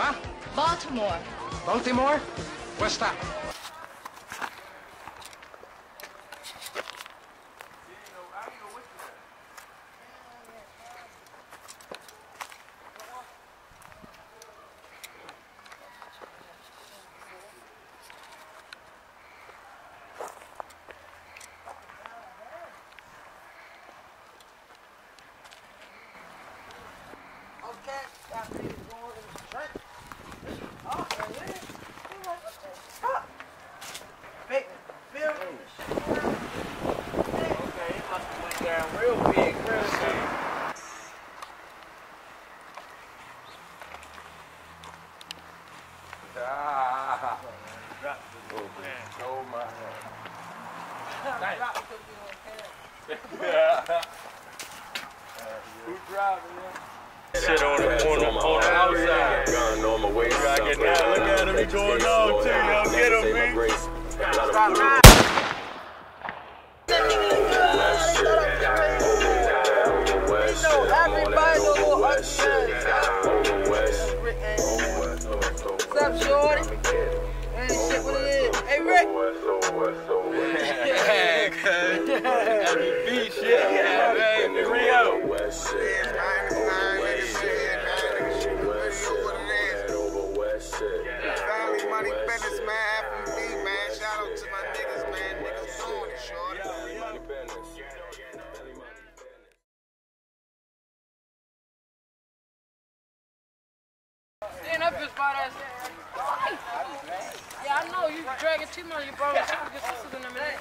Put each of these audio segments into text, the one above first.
What? Baltimore. Baltimore? What's that? Shit on the on the, on the outside. Gun on my waist. I get that. Look at him, he going on too. Y'all get him, man. Stop Yeah, cuz. MB shit. Yeah, man. Rio. Family money business, man. FBB, man. Shout out to my niggas, man. Niggas doing it, shorty. Stand up his spot ass. Yeah, I know you dragging too much. You brought your sisters in a minute.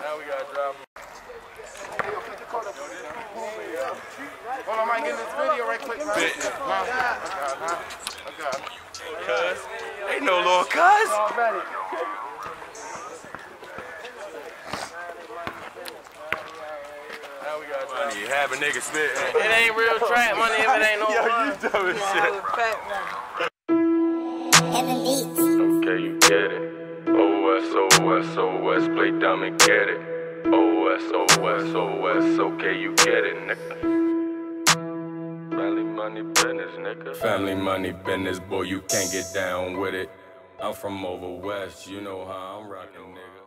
Now we gotta drop. Hold on, I might get this video right quick. Bit. Nah, I got it, nah. I. Cuz. Ain't no little cuz. Already. Now we gotta drop him. You have a nigga spit. It ain't real trap money if it ain't no Yo, money. you dumb as shit. Heaven beats. Okay, you get it. OS, OS, OS, play dumb and get it. OS, OS, OS, okay, you get it, nigga. Family money business, nigga. Family money business, boy, you can't get down with it. I'm from over west, you know how I'm rocking, nigga.